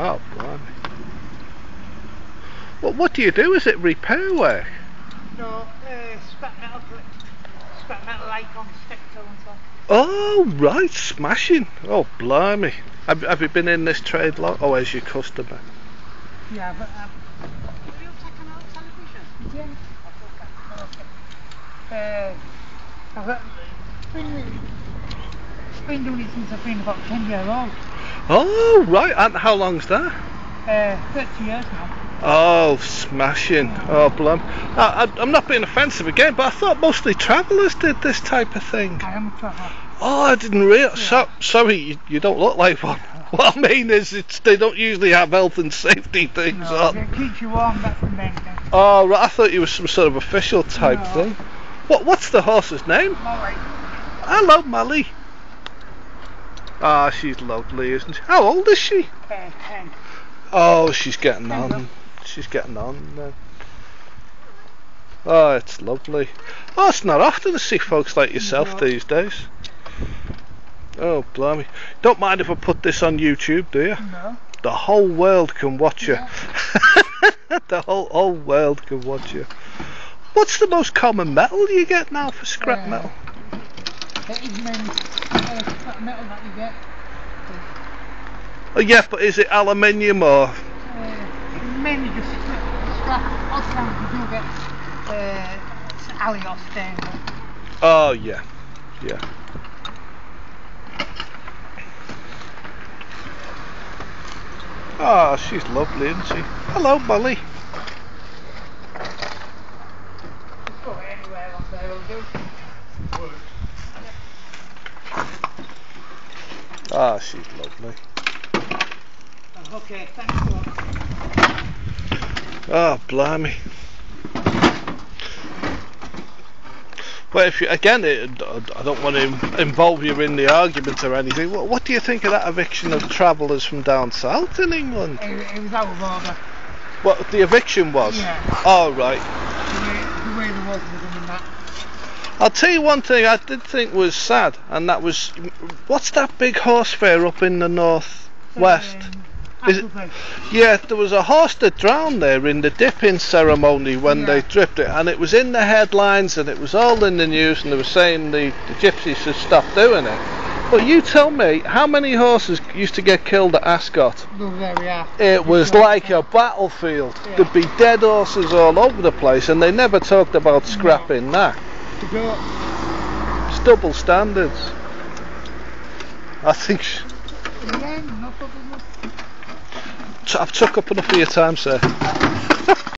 Oh, blimey. What, what do you do? Is it repair work? No, uh, scrap metal, scrap metal icon stick to and stuff. Oh, right, smashing. Oh, blimey. Have, have you been in this trade long? Oh, as your customer? Yeah, but um, are you taking out television? Yeah. Uh, I've got, been, been doing it since I've been about 10 years old. Oh, right. And how long's that? Uh, 30 years now. Oh, smashing. Oh, blum. I, I, I'm not being offensive again, but I thought mostly travellers did this type of thing. I am a traveller. Oh, I didn't realise. So, sorry, you, you don't look like one. What I mean is, it's they don't usually have health and safety things No, on. it keeps you warm, that's the main thing. Oh, right. I thought you were some sort of official type No. thing. What? What's the horse's name? Molly, Hello, Molly. Ah, she's lovely, isn't she? How old is she? uh, 10. Oh, she's getting on. She's getting on. now. Oh, it's lovely. Oh, it's not often to see folks like yourself No. these days. Oh, blimey. Don't mind if I put this on YouTube, do you? No. The whole world can watch you. the whole whole world can watch you. What's the most common metal you get now for scrap Uh, metal? It is mainly scrap metal that you get. Oh, yeah, but is it aluminium or? Uh, mainly just scrap. scrap. Odd times you do get uh, alley or stain. Oh yeah, yeah. Ah, she's lovely, isn't she? Hello, Molly. Just go anywhere on there will do. Ah, she's lovely. Oh, Okay, thanks a lot. Oh, blimey. Well, if you, again, it, I don't want to involve you in the argument or anything. What, what do you think of that eviction of travellers from down south in England? It, it was out of order. What the eviction was? Yeah. Oh, right. The way, the way the was with them and that. I'll tell you one thing I did think was sad, and that was what's that big horse fair up in the north west? Um, Is it- Yeah, there was a horse that drowned there in the dipping ceremony when they Yeah. dripped it, and it was in the headlines and it was all in the news, and they were saying the, the gypsies should stop doing it. But you tell me, how many horses used to get killed at Ascot? There we are. It was like a battlefield. Yeah. There'd be dead horses all over the place, and they never talked about scrapping that. To go. It's double standards. I think sh- Yeah. I've took up enough of your time, sir.